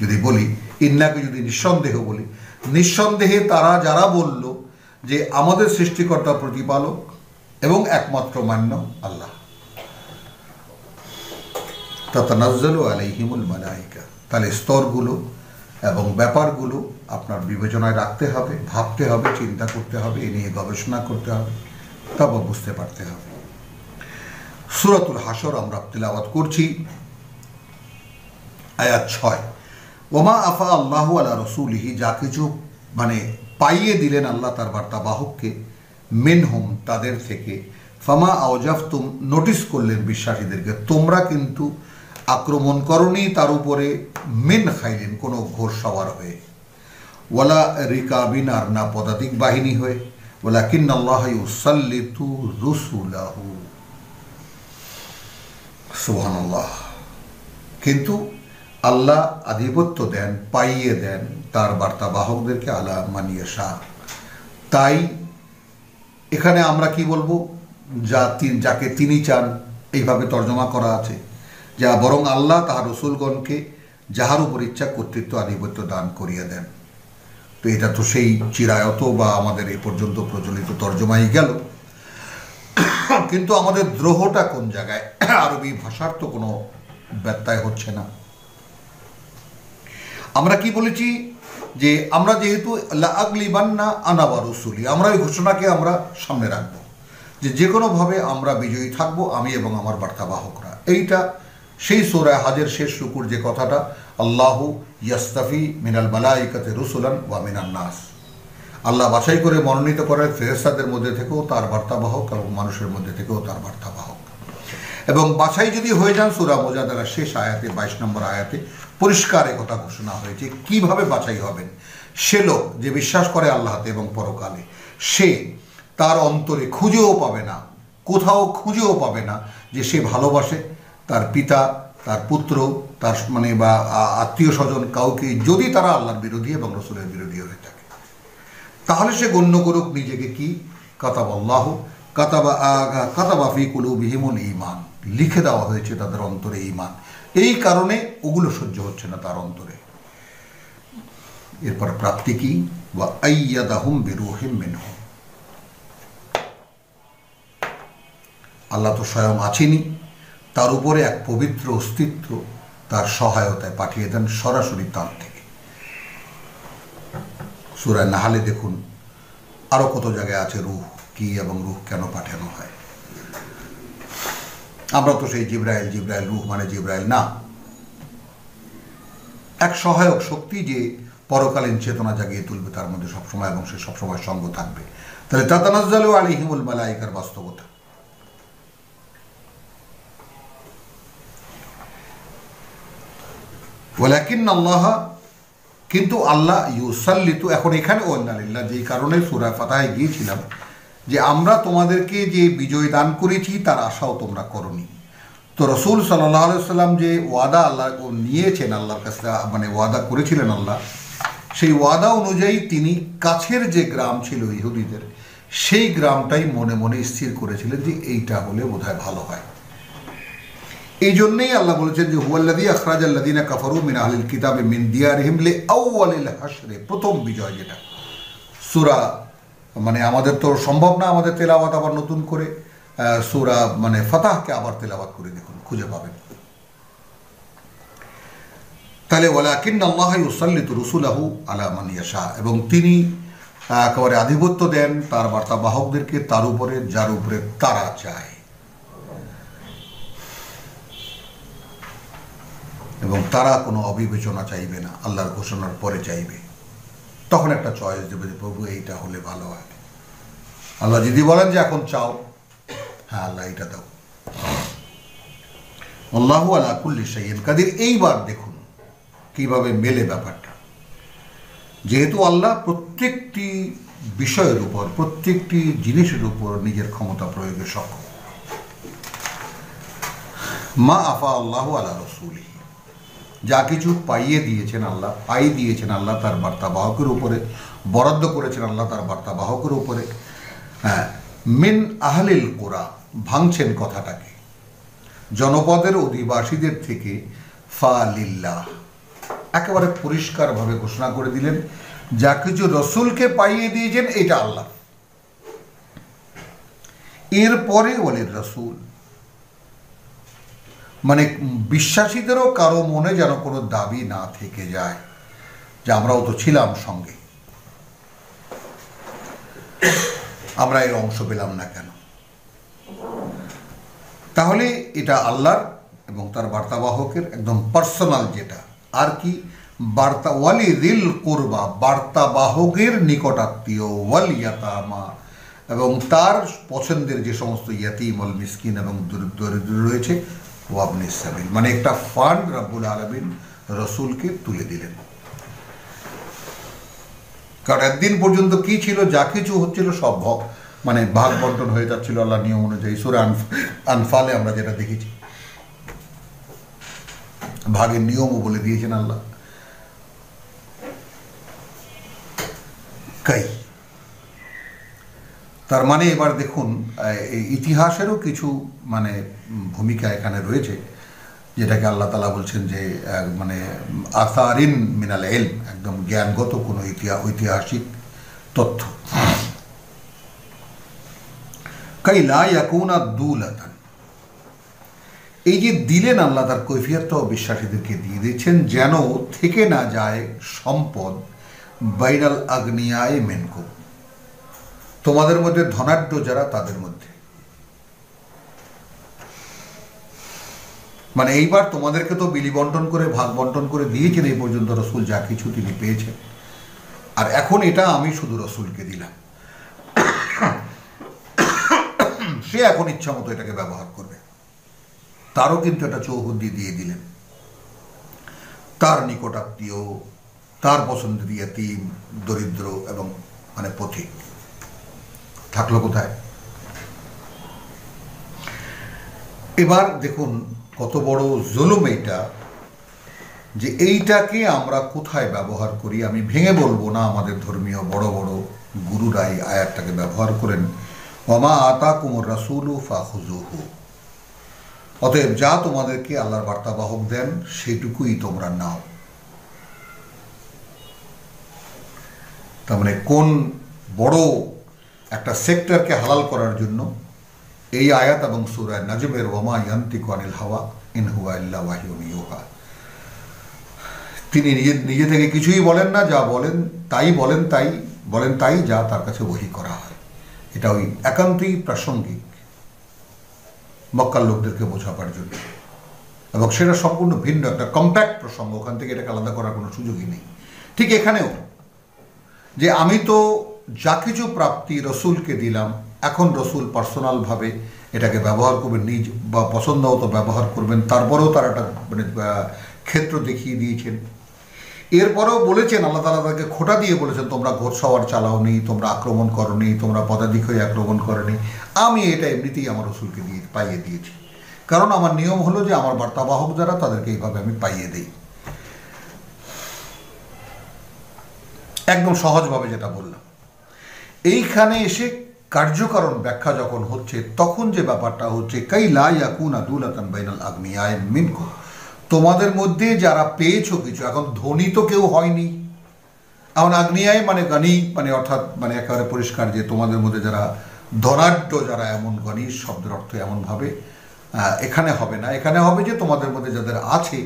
যদি বলি, ইন্নাকে যদি নিঃসন্দেহ বলি, নিঃসন্দেহে তারা যারা বলল যে আমাদের সৃষ্টিকর্তা প্রতিপালক এবং একমাত্র মান্য আল্লাহ। তাতানাজ্জালু আলাইহিমুল মালাইকা। তাহলে স্তরগুলো এবং ব্যাপারগুলো আপনার বিবেচনায় রাখতে হবে, ভাবতে হবে, চিন্তা করতে হবে, এ নিয়ে গবেষণা করতে হবে তারপর বুঝতে পারতে হবে। সুরাতুল হাসর আমরা তেলাওয়াত করছি, আয়াত ছয়। ওমা আফা আল্লাহ আলা রসুলিহি, যা কিছু মানে পাইয়ে দিলেন আল্লাহ তার বার্তা বাহককে মেনহুম তাদের থেকে। ফামা আওজাফতুম, নোটিস করলেন বিশ্বাসীদেরকে, তোমরা কিন্তু আক্রমণ করনি তার উপরে মেন খাইলেন, কোনো ঘোর সওয়ার হয়ে। ওয়ালা রিকাবিন আর না পদাতিক বাহিনী হয়ে ওলা কিন্নাল্লাহ ইউসাল্লিতু রুসুলাহু। সুবহানাল্লাহ। কিন্তু আল্লাহ আধিপত্য দেন, পাইয়ে দেন তার বার্তা বাহকদেরকে আল্লাহ মানিয়ে শাহ তাই এখানে আমরা কি বলব? যা যাকে তিনি চান, এইভাবে তর্জমা করা আছে। যা বরং আল্লাহ তাহার রসুলগণকে যাহার উপর ইচ্ছা কর্তৃত্ব আধিপত্য দান করিয়ে দেন। তো এটা তো সেই চিরায়ত বা আমাদের এ পর্যন্ত প্রচলিত তর্জমাই গেল। কিন্তু আমাদের দ্রোহটা কোন জায়গায়? আরবি ভাষার তো কোনো ব্যত্যয় হচ্ছে না। আমরা কি বলেছি? যে আমরা যেহেতু আগলিবান্না আনাবা রসুলি, আমরা ওই ঘোষণাকে আমরা সামনে রাখব। যে যে কোনোভাবে আমরা বিজয়ী থাকব, আমি এবং আমার বার্তাবাহকরা। এইটা সেই সোরায় হাজের শেষ রুকুর যে কথাটা আল্লাহু ইয়াস্তাফি মিনাল মালাইকাতে রুসুলান ওয়া মিনান নাস। আল্লাহ বাছাই করে মনোনীত করেন ফেরেস্তাদের মধ্যে থেকেও তার বার্তাবাহক এবং মানুষের মধ্যে থেকেও তার বার্তাবাহক। এবং বাছাই যদি হয়ে যান সুরা মোজাদারা শেষ আয়াতে, বাইশ নম্বর আয়াতে, পরিষ্কার কথা ঘোষণা হয়েছে। কীভাবে বাছাই হবেন? সে লোক যে বিশ্বাস করে আল্লাহতে এবং পরকালে, সে তার অন্তরে খুঁজেও পাবে না, কোথাও খুঁজেও পাবে না যে সে ভালোবাসে, তার পিতা তার পুত্র, তার মানে বা আত্মীয় স্বজন কাউকে যদি তারা আল্লাহর বিরোধী এবং রসুলের বিরোধী হয়ে থাকে। তাহলে সে গণ্য করুক নিজেকে কি? কাতাব আল্লাহ কাতাবা কাতাবা ফি কুলু বিহিমুল ইমান লিখে দেওয়া হয়েছে তাদের অন্তরে ইমান এই কারণে ওগুলো সহ্য হচ্ছে না তার অন্তরে। এরপর প্রাপ্তি কি? বা আইয়াদাহুম বিরুহিম মিনহুম আল্লাহ তো স্বয়ং আছেনই। তার উপরে এক পবিত্র অস্তিত্ব তার সহায়তায় পাঠিয়ে দেন সরাসরি তার থেকে। সুরায় নাহালে দেখুন আরও কত জায়গায় আছে রুহ, কি এবং রুহ কেন পাঠানো হয়। আমরা তো সেই জিব্রাইল জিব্রাইল রুহ মানে জিব্রাইল না। এক সহায়ক শক্তি যে পরকালীন চেতনা জাগিয়ে তুলবে তার মধ্যে সবসময় এবং সে সবসময় সঙ্গ থাকবে। তাহলে তাতানাজ্জালু আলিহিমুল মালাইকার বাস্তবতা। ওয়ালাকিন আল্লাহ, কিন্তু আল্লাহ ইউসাল্লিতু, এখন এখানে ওয়ান্নালিল্লাহ যেই কারণে সুরা ফাতাহে গিয়েছিলাম, যে আমরা তোমাদেরকে যে বিজয় দান করেছি, তার আশাও তোমরা করনি। তো রসুল সাল্লাহ সাল্লাম যে ওয়াদা আল্লাহ নিয়েছেন, আল্লাহর কাছে মানে ওয়াদা করেছিলেন আল্লাহ, সেই ওয়াদা অনুযায়ী তিনি কাছের যে গ্রাম ছিল ইহুদিদের, সেই গ্রামটাই মনে মনে স্থির করেছিলেন যে এইটা হলে বোধহয় ভালো হয়। এই জন্যই আল্লাহ বলেছেন যে হুয়াল্লাদি আখরাজ আল্লাদিনা কাফারু মিন আহলিল কিতাবে মিন দিয়ারিহিম লি আউয়ালিল হাসরে প্রথম বিজয় যেটা। সূরা মানে আমাদের তো সম্ভব না আমাদের তেলাওয়াত আবার নতুন করে সূরা মানে ফাতাহকে আবার তেলাওয়াত করে দেখুন, খুঁজে পাবেন। তাহলে ওয়ালাকিন আল্লাহ ইউসাল্লিত রসুলাহু আলা মান ইয়াশা। এবং তিনি একেবারে আধিপত্য দেন, তার বার্তাবাহকদেরকে, তার উপরে, যার উপরে তারা চায়। এবং তারা কোনো অবিবেচনা চাইবে না, আল্লাহর ঘোষণার পরে চাইবে। তখন একটা চয়েস দেবে যে, প্রভু, এইটা হলে ভালো হয়। আল্লাহ যদি বলেন যে, এখন চাও। হ্যাঁ আল্লাহ এটা দাও। আল্লাহ আলা কুল্লি সাইয়েন কাদের। এইবার দেখুন কীভাবে মেলে ব্যাপারটা। যেহেতু আল্লাহ প্রত্যেকটি বিষয়ের উপর, প্রত্যেকটি জিনিসের উপর নিজের ক্ষমতা প্রয়োগে সক্ষম। মা আফা আল্লাহ আল্লাহ রসুলি যা কিছু পাইয়ে দিয়েছেন আল্লাহ, পাই দিয়েছেন আল্লাহ তার বার্তাবাহকের উপরে, বরাদ্দ করেছেন আল্লাহ তার বার্তাবাহকের উপরে। হ্যাঁ মিন আহলিল কোরা, ভাঙছেন কথাটাকে। জনপদের অধিবাসীদের থেকে ফা একেবারে পরিষ্কারভাবে ঘোষণা করে দিলেন, যা কিছু রসুলকে পাইয়ে দিয়েছেন, এটা আল্লাহ। এরপরে বলেন রসুল। মানে বিশ্বাসীদেরও কারও মনে যেন কোনো দাবি না থেকে যায়, যে আমরাও তো ছিলাম সঙ্গে। আমরা এর অংশ পেলাম না কেন? তাহলে এটা আল্লাহর এবং তার বার্তাবাহকের একদম পার্সোনাল যেটা। আর কি, বার্তা, ওয়ালি রিল করবা, বার্তাবাহকের নিকটাত্মীয়, ওয়াল ইয়াতামা, এবং তার পছন্দের যে সমস্ত ইয়াতিম মিসকিন এবং দরিদ্র রয়েছে ওয়াবনে সাবিল মানে একটা ফান্ড রাব্বুল আলমিন রসুলকে তুলে দিলেন। কারণ একদিন পর্যন্ত কি ছিল, যা কিছু হচ্ছিল সব মানে ভাগ বন্টন হয়ে যাচ্ছিল আল্লাহ নিয়ম অনুযায়ী। সুরে আনফালে আমরা যেটা দেখেছি। ভাগের নিয়মও বলে দিয়েছেন আল্লাহ। কাই? তার মানে এবার দেখুন ইতিহাসেরও কিছু মানে ভূমিকা এখানে রয়েছে, যেটাকে আল্লাহ তালা বলছেন যে মানে আসারিন মিনাল এল একদম জ্ঞানগত কোনো ইতিহাস ঐতিহাসিক তথ্য। কাই লাকুনা দুলাতান। এই যে দিলেন আল্লাহ তার কৈফিয়তটাও বিশ্বাসীদেরকে দিয়ে দিচ্ছেন যেন থেকে না যায় সম্পদ বাইরাল আগ্নিয়ায় মেনকো। তোমাদের মধ্যে ধনাঢ্য যারা, তাদের মধ্যে। মানে এইবার তোমাদেরকে তো বিলি বন্টন করে, ভাগ বন্টন করে দিয়েছেন, এই পর্যন্ত রসুল যা কিছু তিনি পেয়েছেন। আর এখন এটা আমি শুধু রসুলকে দিলাম। সে এখন ইচ্ছা মতো এটাকে ব্যবহার করবে। তারও কিন্তু একটা চৌহদ্দি দিয়ে দিলেন। তার নিকটাত্মীয়, তার পছন্দের তিন, দরিদ্র এবং মানে পথিক। থাকল কোথায়? এবার দেখুন কত বড় জুলুম এইটা যে এইটাকে আমরা কোথায় ব্যবহার করি। আমি ভেঙে বলব না আমাদের ধর্মীয় বড় বড় গুরুরাই আয়াতটাকে ব্যবহার করেন। অমা আতা কুমর রাসুলু ফাহুজুহু অতএব যা তোমাদেরকে আল্লাহর বার্তাবাহক দেন, সেটুকুই তোমরা নাও। তার মানে কোন বড় একটা সেক্টরকে হালাল করার জন্য এই আয়াত এবং সুরায় নাজমের ওমা ইয়ান্তিক আনিল হাওয়া ইন হুয়া ইল্লা ওয়াহিউন ইউহা। তিনি নিজে নিজে থেকে কিছুই বলেন না, যা বলেন তাই বলেন তাই বলেন তাই যা তার কাছে ওহি করা হয়। এটা ওই একান্তই প্রাসঙ্গিক মক্কার লোকদেরকে বোঝাবার জন্য। এবং সেটা সম্পূর্ণ ভিন্ন একটা কম্প্যাক্ট প্রসঙ্গ, ওখান থেকে এটাকে আলাদা করার কোনো সুযোগই নেই। ঠিক এখানেও যে আমি তো যা কিছু প্রাপ্তি রসুলকে দিলাম, এখন রসুল পার্সোনালভাবে এটাকে ব্যবহার করবেন, নিজ বা পছন্দ মতো ব্যবহার করবেন, তারপরেও তার একটা মানে ক্ষেত্র দেখিয়ে দিয়েছেন। এরপরেও বলেছেন, আল্লাহ তালা তাকে খোটা দিয়ে বলেছেন, তোমরা ঘোরসওয়ার চালাওনি তোমরা আক্রমণ করো করনি তোমরা পদাধিক হয়ে আক্রমণ করো করনি আমি এটা এমনিতেই আমার রসুলকে দিয়ে, পাইয়ে দিয়েছি। কারণ আমার নিয়ম হলো যে, আমার বার্তাবাহক যারা, তাদেরকে এইভাবে আমি পাইয়ে দিই। একদম সহজভাবে যেটা বললাম। এইখানে এসে কার্যকারণ ব্যাখ্যা যখন হচ্ছে, তখন যে ব্যাপারটা হচ্ছে, কাই লাই আকুন আদুলাতান বাইনাল আগ্নিয়ায় মিনকু তোমাদের মধ্যে যারা পেয়েছ কিছু, এখন ধনী তো কেউ হয়নি। এখন আগ্নিয়ায় মানে গানি মানে অর্থাৎ মানে একেবারে পরিষ্কার যে তোমাদের মধ্যে যারা ধনাঢ্য, যারা এমন গণী, শব্দের অর্থ এমনভাবে এখানে হবে না। এখানে হবে যে তোমাদের মধ্যে যাদের আছে,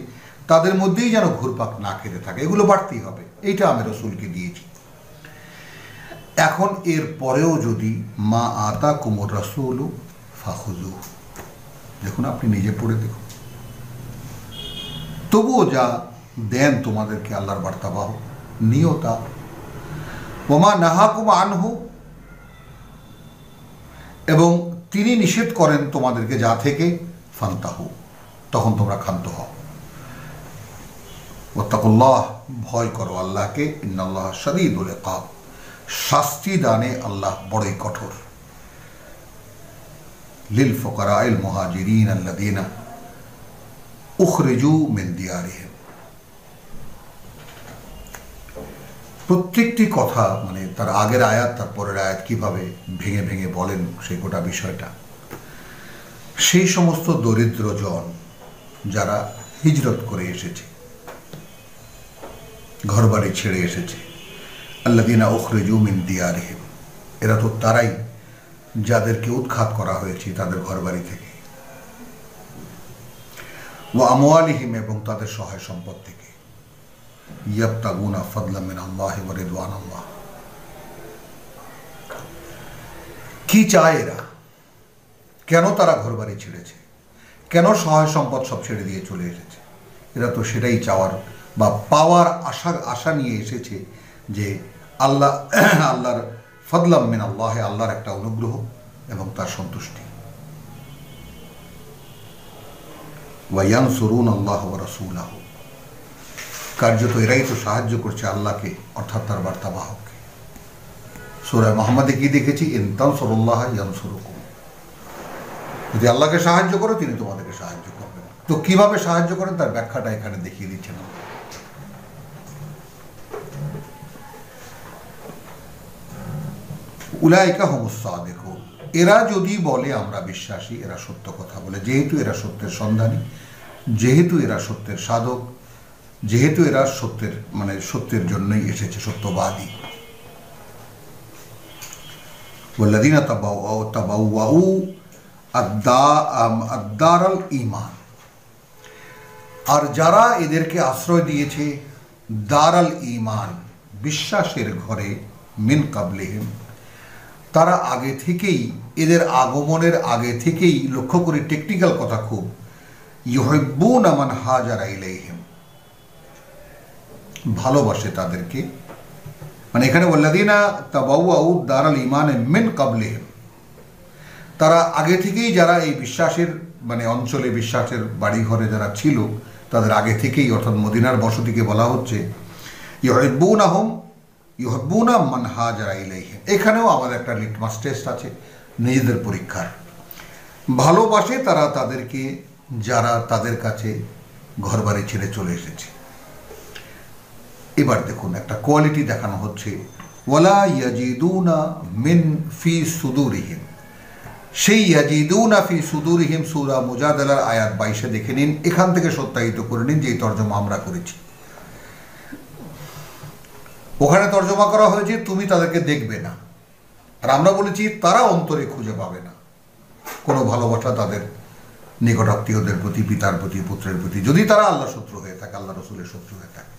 তাদের মধ্যেই যেন ঘুরপাক না খেতে থাকে। এগুলো বাড়তেই হবে। এইটা আমি রসুলকে দিয়েছি। এখন এর পরেও যদি মা আতা কুমর রসুল ফাহুজু দেখুন আপনি নিজে পড়ে দেখুন। তবুও যা দেন তোমাদেরকে আল্লাহর বার্তাবাহ নিয়তা ওমা নাহাকুম আনহু। এবং তিনি নিষেধ করেন তোমাদেরকে যা থেকে, ফান্তাহু। তখন তোমরা ক্ষান্ত হও। ও ওত্তাকুল্লাহ ভয় করো আল্লাহকে। ইন্নাল্লাহ শদীদুল কাব শাস্তি দানে আল্লাহ বড়ই কঠোর। লিল ফকরাইল মুহাজিরিন আল্লাদিনা উখরিজু মিন দিয়ারিহিম। প্রত্যেকটি কথা মানে তার আগের আয়াত, তার পরের আয়াত কীভাবে ভেঙে ভেঙে বলেন সেই গোটা বিষয়টা। সেই সমস্ত দরিদ্র জন যারা হিজরত করে এসেছে, ঘরবাড়ি ছেড়ে এসেছে আল্লাদিনা ওখরেজু মিন দিয়ারিহিম। এরা তো তারাই যাদেরকে উৎখাত করা হয়েছে তাদের ঘরবাড়ি থেকে। ও আমোয়ালিহিম এবং তাদের সহায় সম্পদ থেকে। ইয়াবতাগুনা ফদলাম মিন আল্লাহ রিদওয়ান আল্লাহ। কি চায় এরা? কেন তারা ঘরবাড়ি ছেড়েছে? কেন সহায় সম্পদ সব ছেড়ে দিয়ে চলে এসেছে? এরা তো সেটাই চাওয়ার বা পাওয়ার আশা আশা নিয়ে এসেছে যে আল্লাহ আল্লাহর ফদলাম মিন আল্লাহে, আল্লাহর একটা অনুগ্রহ এবং তার সন্তুষ্টি। ওয়াইয়ান সরুন আল্লাহ কার্যত এরাই তো সাহায্য করছে আল্লাহকে, অর্থাৎ তার বার্তাবাহককে। সুরায় মোহাম্মদে কি দেখেছি? ইনতান সরুল্লাহ ইয়ান যদি আল্লাহকে সাহায্য করো, তিনি তোমাদেরকে সাহায্য করবেন। তো কীভাবে সাহায্য করেন? তার ব্যাখ্যাটা এখানে দেখিয়ে দিচ্ছেন। আল্লাহ। উলাইকা হোমসাদেক এরা যদি বলে আমরা বিশ্বাসী এরা সত্য কথা বলে যেহেতু এরা সত্যের সন্ধানী যেহেতু এরা সত্যের সাধক যেহেতু এরা সত্যের মানে সত্যের জন্যই এসেছে সত্যবাদী والذين تبوأوا تبوأوا الدا- আম, الدار الإيمان আর যারা এদেরকে আশ্রয় দিয়েছে দারাল ইমান বিশ্বাসের ঘরে মিন কাবলেহিম তারা আগে থেকেই, এদের আগমনের আগে থেকেই লক্ষ্য করে টেকনিক্যাল কথা খুব। ইহব্বুন আমান হাজারা ইলাইহিম। ভালোবাসে তাদেরকে। মানে এখানে ওয়াল্লাদিনা তাবাউ দারাল ইমানে মিন কাবলেহিম তারা আগে থেকেই যারা এই বিশ্বাসের মানে অঞ্চলে বিশ্বাসের বাড়ি ঘরে যারা ছিল, তাদের আগে থেকেই, অর্থাৎ মদিনার বসতিকে বলা হচ্ছে ইহব্বুন আহম ইহব্বুনা মান হাজারা ইলাইহিম এখানেও আমাদের একটা লিটমাস টেস্ট আছে, নিজেদের পরীক্ষার। ভালোবাসে তারা তাদেরকে, যারা তাদের কাছে ঘরবাড়ি ছেড়ে চলে এসেছে। এবার দেখুন, একটা কোয়ালিটি দেখানো হচ্ছে। ওয়ালা ইয়াজিদুনা মিন ফি সুদুরিহিম। সেই ইয়াজিদুনা ফি সুদুরিহিম সুরা মুজাদালার আয়াত বাইশে দেখে নিন। এখান থেকে সত্যায়িত করে নিন যে তর্জমা আমরা করেছি। ওখানে তর্জমা করা হয়েছে, তুমি তাদেরকে দেখবে না। আর আমরা বলেছি, তারা অন্তরে খুঁজে পাবে না। কোনো ভালোবাসা তাদের নিকটাত্মীয়দের প্রতি, পিতার প্রতি, পুত্রের প্রতি, যদি তারা আল্লাহ শত্রু হয়ে থাকে আল্লাহ রসুলের শত্রু হয়ে থাকে।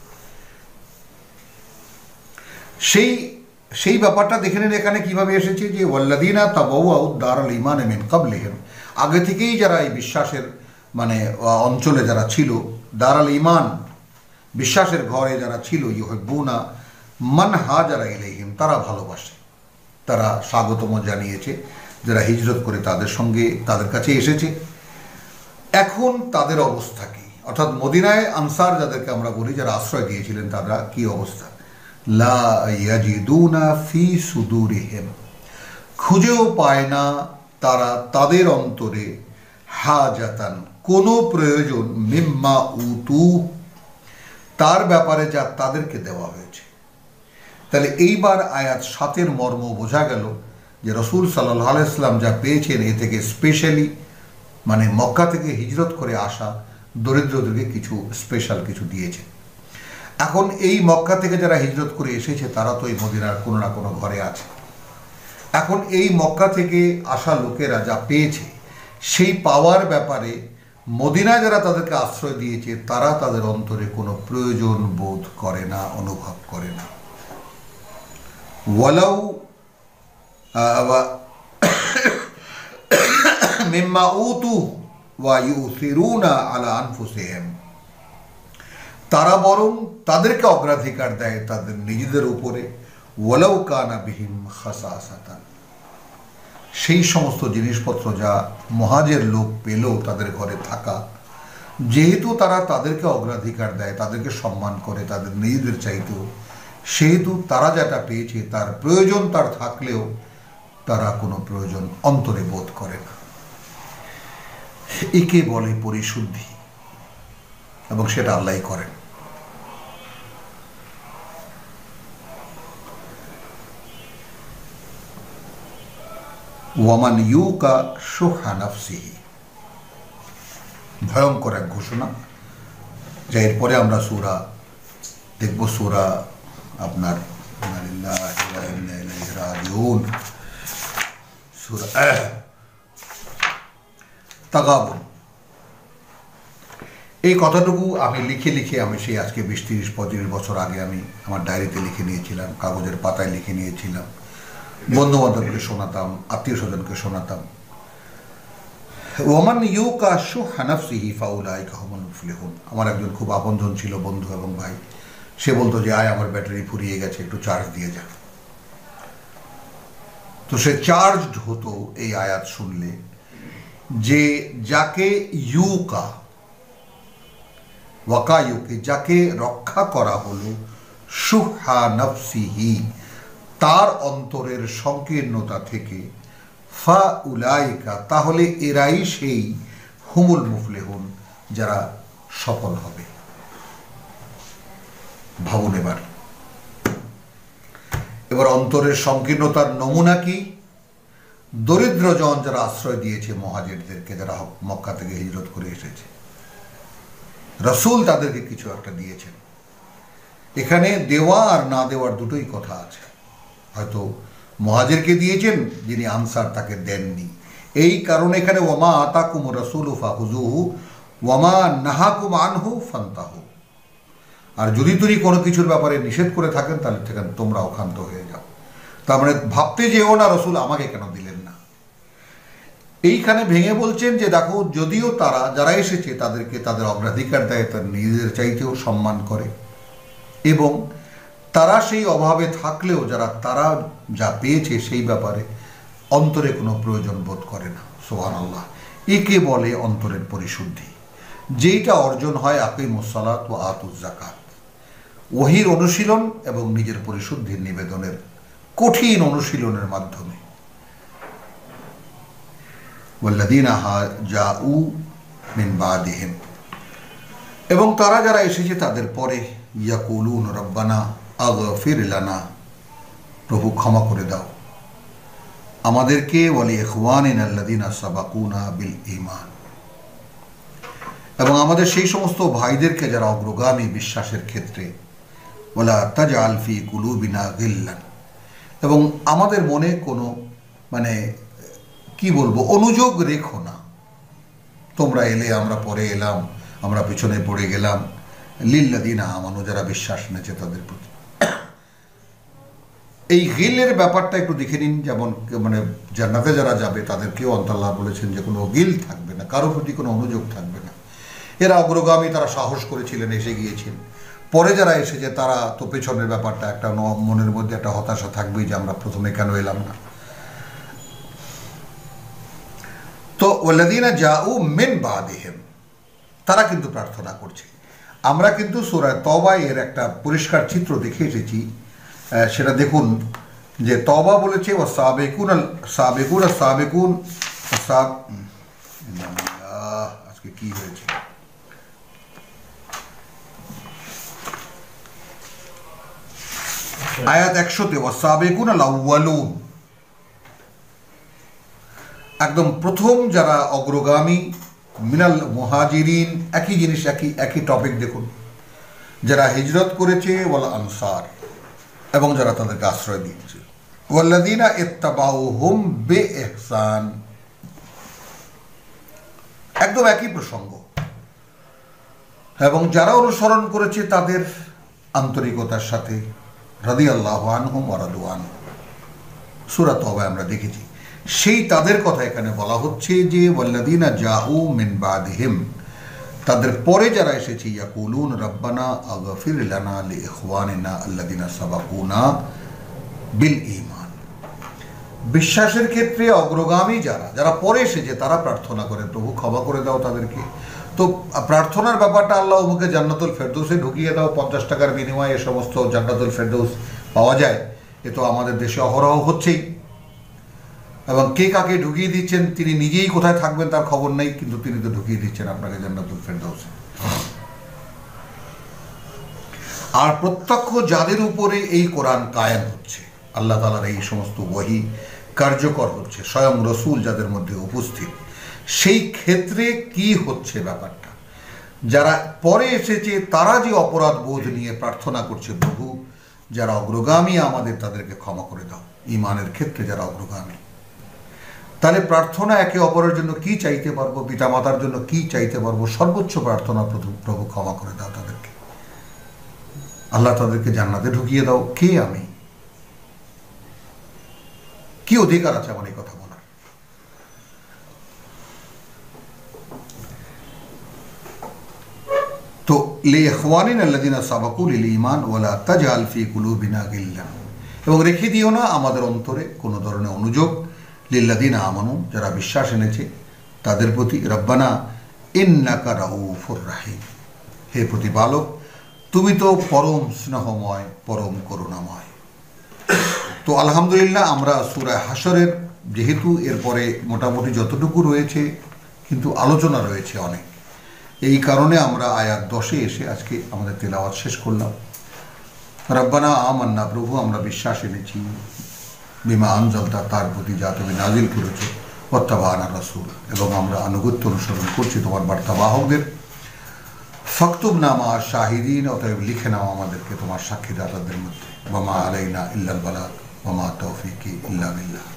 সেই সেই ব্যাপারটা দেখে নিন এখানে কীভাবে এসেছে যে ওয়াল্লাদিনা তাবাউ দার আল ইমান এমিন কাবলিহেম আগে থেকেই যারা এই বিশ্বাসের মানে অঞ্চলে যারা ছিল দার আল ইমান বিশ্বাসের ঘরে যারা ছিল ইহবুনা মান হা যারা ইলাইহিম, তারা ভালোবাসে। তারা স্বাগতম জানিয়েছে, যারা হিজরত করে তাদের সঙ্গে তাদের কাছে এসেছে। এখন তাদের অবস্থা কি? অর্থাৎ মদিনায় আনসার যাদেরকে আমরা বলি, যারা আশ্রয় দিয়েছিলেন, তারা কি অবস্থা? লা ফি সুদুরিহিম, খুঁজেও পায় না তারা তাদের অন্তরে হাজাতান, কোনো প্রয়োজন, মিম্মা উতু, তার ব্যাপারে যা তাদেরকে দেওয়া হয়েছে। তাহলে এইবার আয়াত সাতের মর্ম বোঝা গেল যে রসুল সাল্লাহ আলাইসলাম যা পেয়েছেন এ থেকে স্পেশালি মানে মক্কা থেকে হিজরত করে আসা দরিদ্রদেরকে কিছু স্পেশাল কিছু দিয়েছে এখন এই মক্কা থেকে যারা হিজরত করে এসেছে, তারা তো এই মদিনার কোনো না কোনো ঘরে আছে। এখন এই মক্কা থেকে আসা লোকেরা যা পেয়েছে, সেই পাওয়ার ব্যাপারে মদিনা যারা তাদেরকে আশ্রয় দিয়েছে, তারা তাদের অন্তরে কোনো প্রয়োজন বোধ করে না, অনুভব করে না। ওয়ালাউ মিম্মা উতু ওয়া ইউসিরুনা আলা আনফুসিহিম। তারা বরং তাদেরকে অগ্রাধিকার দেয় তাদের নিজেদের উপরে। ওয়ালাউ কানা বিহিম খাসাসাতান। সেই সমস্ত জিনিসপত্র যা মহাজের লোক পেল তাদের ঘরে থাকা, যেহেতু তারা তাদেরকে অগ্রাধিকার দেয়, তাদেরকে সম্মান করে, তাদের নিজেদের চাইতেও সেহেতু তারা যেটা পেয়েছে, তার প্রয়োজন তার থাকলেও তারা কোনো প্রয়োজন অন্তরে বোধ করে না। একে বলে পরিশুদ্ধি এবং সেটা আল্লাহ করেন। ওয়ামান ইউকা সুহা নাফসিহি। ভয়ঙ্কর এক ঘোষণা, যা এরপরে আমরা সুরা দেখব, সুরা আপনার তাগাবুন এই কথাটুকু আমি লিখে লিখে আমি সেই আজকে বিশ, তিরিশ, পঁয়ত্রিশ বছর আগে আমি আমার ডায়েরিতে লিখে নিয়েছিলাম, কাগজের পাতায় লিখে নিয়েছিলাম। বন্ধু বান্ধবকে শোনাতাম আত্মীয় স্বজনকে শোনাতাম। ওমান ইউকা শু হানাফসিহি ফাউলাই কাহমন মুফলিহুন। আমার একজন খুব আপনজন ছিল বন্ধু এবং ভাই। সে বলতো যে, আয়, আমার ব্যাটারি ফুরিয়ে গেছে, একটু চার্জ দিয়ে যা। তো সে চার্জড হতো এই আয়াত শুনলে যে, যাকে ইউকা, ওয়াকায়ুকে যাকে রক্ষা করা হলো, সুহা নফসিহি, তার অন্তরের সংকীর্ণতা থেকে, ফা উলাইকা, তাহলে এরাই সেই হুমুল মুফলেহুন যারা সফল হবে। ভাবুন এবার। এবার অন্তরের সংকীর্ণতার নমুনা কি? দরিদ্র জন যারা আশ্রয় দিয়েছে মহাজেরদেরকে, যারা মক্কা থেকে হিজরত করে এসেছে। রসুল তাদেরকে কিছু একটা দিয়েছেন। এখানে দেওয়া আর না দেওয়ার দুটোই কথা আছে। হয়তো মহাজেরকে দিয়েছেন, যিনি আনসার তাকে দেননি। এই কারণে এখানে ওমা আতাকুম রসুল ফাহুজুহু ওয়ামা নাহাকুম আনহু ফান্তাহু। আর যদি তুমি কোনো কিছুর ব্যাপারে নিষেধ করে থাকেন, তাহলে সেখানে তোমরাও ক্ষান্ত হয়ে যাও। তার মানে ভাবতে যেও না, রসুল আমাকে কেন দিলেন না? এইখানে ভেঙে বলছেন যে, দেখো, যদিও তারা, যারা এসেছে, তাদেরকে তাদের অগ্রাধিকার দেয়, তার নিজেদের চাইতেও সম্মান করে। এবং তারা সেই অভাবে থাকলেও যারা, তারা যা পেয়েছে সেই ব্যাপারে অন্তরে কোনো প্রয়োজন বোধ করে না। সোহান আল্লাহ একে বলে অন্তরের পরিশুদ্ধি। যেইটা অর্জন হয় আকিম মুসালাত ও আতুজ জাকাত ওহির অনুশীলন এবং নিজের পরিশুদ্ধির নিবেদনের কঠিন অনুশীলনের মাধ্যমে। এবং তারা যারা এসেছে তাদের পরে ইয়াকুলুন রব্বানা আগফির লানা, প্রভু ক্ষমা করে দাও। আমাদেরকে ওয়ালি ইখওয়ানিন আল্লাদিনা সাবাকুনা বিল ইমান এবং আমাদের সেই সমস্ত ভাইদেরকে যারা অগ্রগামী বিশ্বাসের ক্ষেত্রে ওলা তাজ আলফি কুলুবিনা গিল্লান। এবং আমাদের মনে কোনো মানে কি বলব, অনুযোগ রেখো না। তোমরা এলে, আমরা পরে এলাম, আমরা পিছনে পড়ে গেলাম। লিল্লাদিনা আমানো, যারা বিশ্বাস এনেছে তাদের প্রতি। এই গিলের ব্যাপারটা একটু দেখে নিন, যেমন মানে জান্নাতে যারা যাবে, তাদেরকেও অন্তল্লাহ বলেছেন যে কোনো গিল থাকবে না কারোর প্রতি কোনো অনুযোগ থাকবে না। এরা অগ্রগামী, তারা সাহস করেছিলেন, এসে গিয়েছেন। পরে যারা এসেছে, তারা তো পেছনের ব্যাপারটা একটা মনের মধ্যে একটা হতাশা থাকবেই যে আমরা প্রথমে কেন এলাম না। তো ওলাদিনা যাউ মেন বাদেহেম, তারা কিন্তু প্রার্থনা করছে। আমরা কিন্তু সুরায় তবা এর একটা পরিষ্কার চিত্র দেখে এসেছি। সেটা দেখুন যে তবা বলেছে ও সাবেকুন সাবেকুন আর ও সাব আজকে কি হয়েছে? আয়াত একশোতে ও সাবেকুন আল আউ্বালুন একদম প্রথম যারা অগ্রগামী, মিনাল মুহাজিরিন, একই জিনিস, একই একই টপিক দেখুন। যারা হিজরত করেছে, ওয়াল আনসার, এবং যারা তাদেরকে আশ্রয় দিয়েছে। ওয়াল্লাদিনা ইত্তাবাউ হুম বে এহসান একদম একই প্রসঙ্গ। এবং যারা অনুসরণ করেছে তাদের আন্তরিকতার সাথে। রাদি আল্লাহ আনহুম ওয়ারাদুয়ান সুরাত হবে আমরা দেখেছি। সেই তাদের কথা এখানে বলা হচ্ছে যে ওয়াল্লাদিনা জাউ মিন বাদহিম। তাদের পরে যারা এসেছে, ইয়াকুলুন রব্বানা আগফির লানা লি ইখওয়ানিনা আল্লাদিনা সাবাকুনা বিল ঈমান। বিশ্বাসের ক্ষেত্রে অগ্রগামী যারা যারা পরে এসেছে, তারা প্রার্থনা করে, প্রভু ক্ষমা করে দাও তাদেরকে। তো প্রার্থনার ব্যাপারটা আল্লাহ মুখে জান্নাতুল ফেরদৌসে ঢুকিয়ে দাও, পঞ্চাশ টাকার বিনিময়ে এ সমস্ত জান্নাতুল ফেরদৌস পাওয়া যায়। এ তো আমাদের দেশে অহরহ হচ্ছেই। এবং কে কাকে ঢুকিয়ে দিচ্ছেন, তিনি নিজেই কোথায় থাকবেন তার খবর নেই, কিন্তু তিনি তো ঢুকিয়ে দিচ্ছেন আপনাকে জান্নাতুল ফেরদৌসে। আর প্রত্যক্ষ যাদের উপরে এই কোরআন কায়েম হচ্ছে, আল্লাহ তালার এই সমস্ত বহি কার্যকর হচ্ছে, স্বয়ং রসুল যাদের মধ্যে উপস্থিত। সেই ক্ষেত্রে কি হচ্ছে ব্যাপারটা? যারা পরে এসেছে, তারা যে অপরাধ বোধ নিয়ে প্রার্থনা করছে, প্রভু, যারা অগ্রগামী, আমাদের তাদেরকে ক্ষমা করে দাও। ইমানের ক্ষেত্রে যারা অগ্রগামী। তাহলে প্রার্থনা একে অপরের জন্য কি চাইতে পারব? পিতামাতার জন্য কি চাইতে পারব? সর্বোচ্চ প্রার্থনা প্রভু প্রভু ক্ষমা করে দাও তাদেরকে। আল্লাহ তাদেরকে জান্নাতে ঢুকিয়ে দাও। কে আমি? কি অধিকার আছে আমার এই কথা বলার তো লে ইখওয়ানিন আল্লাযিনা সাবাকু লিল ঈমান ওয়ালা তাজআল ফি কুলুবিনা গিল্লান এবং রেখে দিও না আমাদের অন্তরে কোনো ধরনের অনুযোগ। লিল্লাদিনা আমানু, যারা বিশ্বাস এনেছে, তাদের প্রতি রব্বানা ইন্নাকা রাউফুর রাহিম। হে প্রতিপালক, তুমি তো পরম স্নেহময়, পরম করুণাময়। তো আলহামদুলিল্লাহ, আমরা সুরায় হাসরের যেহেতু এরপরে মোটামুটি যতটুকু রয়েছে, কিন্তু আলোচনা রয়েছে অনেক। এই কারণে আমরা আয়াত দশে এসে আজকে আমাদের তেলাওয়াত শেষ করলাম। রব্বানা আমান্না প্রভু, আমরা বিশ্বাস এনেছি। বিমা আনজলতা, তার প্রতি যা তুমি নাজিল করেছ অত্যাবাহানা রসুল, এবং আমরা আনুগত্য অনুসরণ করছি তোমার বার্তাবাহকদের। ফক্তুব নামা শাহিদিন, অতএব লিখে নাও আমাদেরকে তোমার সাক্ষীদাতাদের মধ্যে। ওমা আলাইনা ইল্লাল বালাক ওমা তৌফিকি ইল্লা বিল্লাহ।